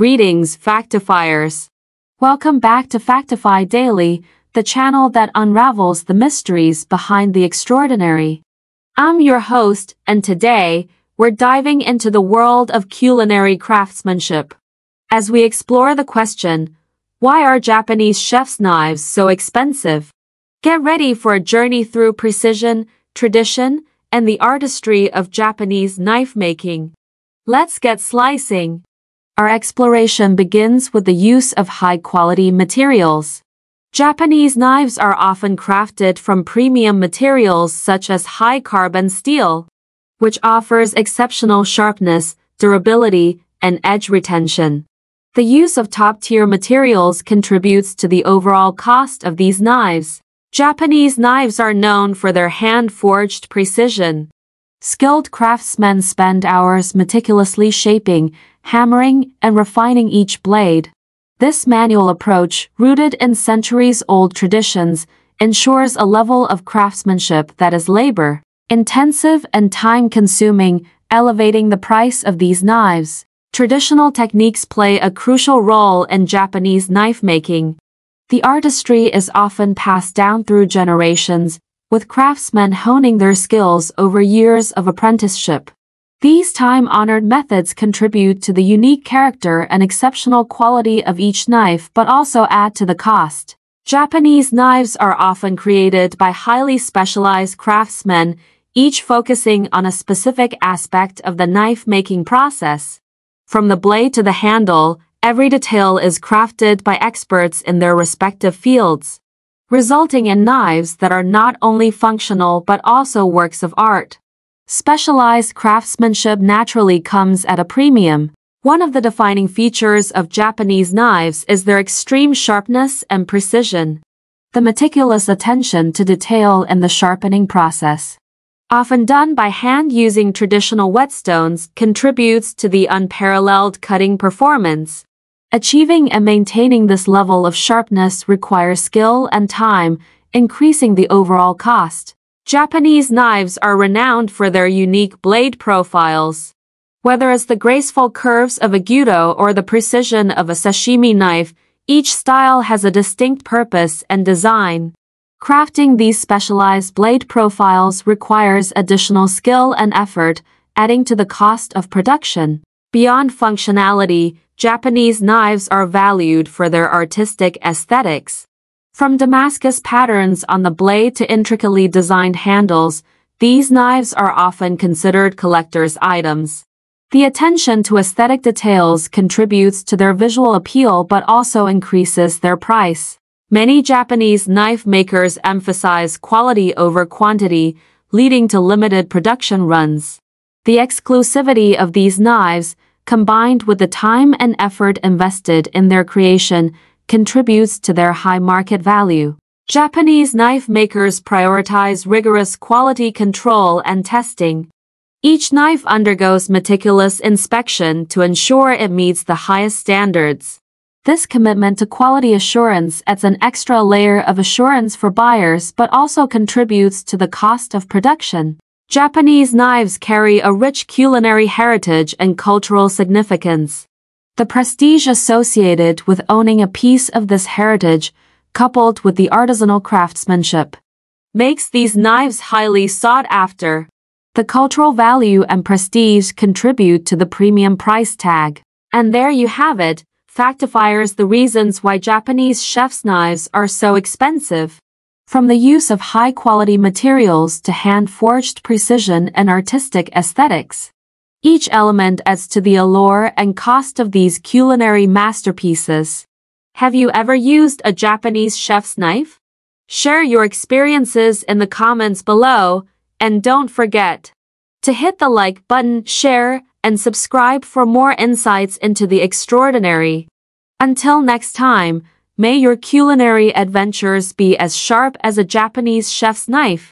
Greetings, Factifiers. Welcome back to Factified Daily, the channel that unravels the mysteries behind the extraordinary. I'm your host, and today, we're diving into the world of culinary craftsmanship. As we explore the question, why are Japanese chef's knives so expensive? Get ready for a journey through precision, tradition, and the artistry of Japanese knife making. Let's get slicing. Our exploration begins with the use of high-quality materials. Japanese knives are often crafted from premium materials such as high-carbon steel, which offers exceptional sharpness, durability, and edge retention. The use of top-tier materials contributes to the overall cost of these knives. Japanese knives are known for their hand-forged precision. Skilled craftsmen spend hours meticulously shaping, hammering, and refining each blade. This manual approach, rooted in centuries-old traditions, ensures a level of craftsmanship that is labor-intensive and time-consuming, elevating the price of these knives. Traditional techniques play a crucial role in Japanese knife making. The artistry is often passed down through generations, with craftsmen honing their skills over years of apprenticeship. These time-honored methods contribute to the unique character and exceptional quality of each knife but also add to the cost. Japanese knives are often created by highly specialized craftsmen, each focusing on a specific aspect of the knife-making process. From the blade to the handle, every detail is crafted by experts in their respective fields resulting in knives that are not only functional but also works of art. Specialized craftsmanship naturally comes at a premium. One of the defining features of Japanese knives is their extreme sharpness and precision. The meticulous attention to detail in the sharpening process, often done by hand using traditional whetstones, contributes to the unparalleled cutting performance. Achieving and maintaining this level of sharpness requires skill and time, increasing the overall cost. Japanese knives are renowned for their unique blade profiles. Whether it's the graceful curves of a gyuto or the precision of a sashimi knife, each style has a distinct purpose and design. Crafting these specialized blade profiles requires additional skill and effort, adding to the cost of production. Beyond functionality, Japanese knives are valued for their artistic aesthetics. From Damascus patterns on the blade to intricately designed handles, these knives are often considered collector's items. The attention to aesthetic details contributes to their visual appeal but also increases their price. Many Japanese knife makers emphasize quality over quantity, leading to limited production runs. The exclusivity of these knives, combined with the time and effort invested in their creation, contributes to their high market value. Japanese knife makers prioritize rigorous quality control and testing. Each knife undergoes meticulous inspection to ensure it meets the highest standards. This commitment to quality assurance adds an extra layer of assurance for buyers but also contributes to the cost of production. Japanese knives carry a rich culinary heritage and cultural significance. The prestige associated with owning a piece of this heritage, coupled with the artisanal craftsmanship, makes these knives highly sought after. The cultural value and prestige contribute to the premium price tag. And there you have it, factifiers the reasons why Japanese chef's knives are so expensive. From the use of high-quality materials to hand-forged precision and artistic aesthetics, each element adds to the allure and cost of these culinary masterpieces. Have you ever used a Japanese chef's knife? Share your experiences in the comments below, and don't forget to hit the like button, share, and subscribe for more insights into the extraordinary. Until next time, May your culinary adventures be as sharp as a Japanese chef's knife.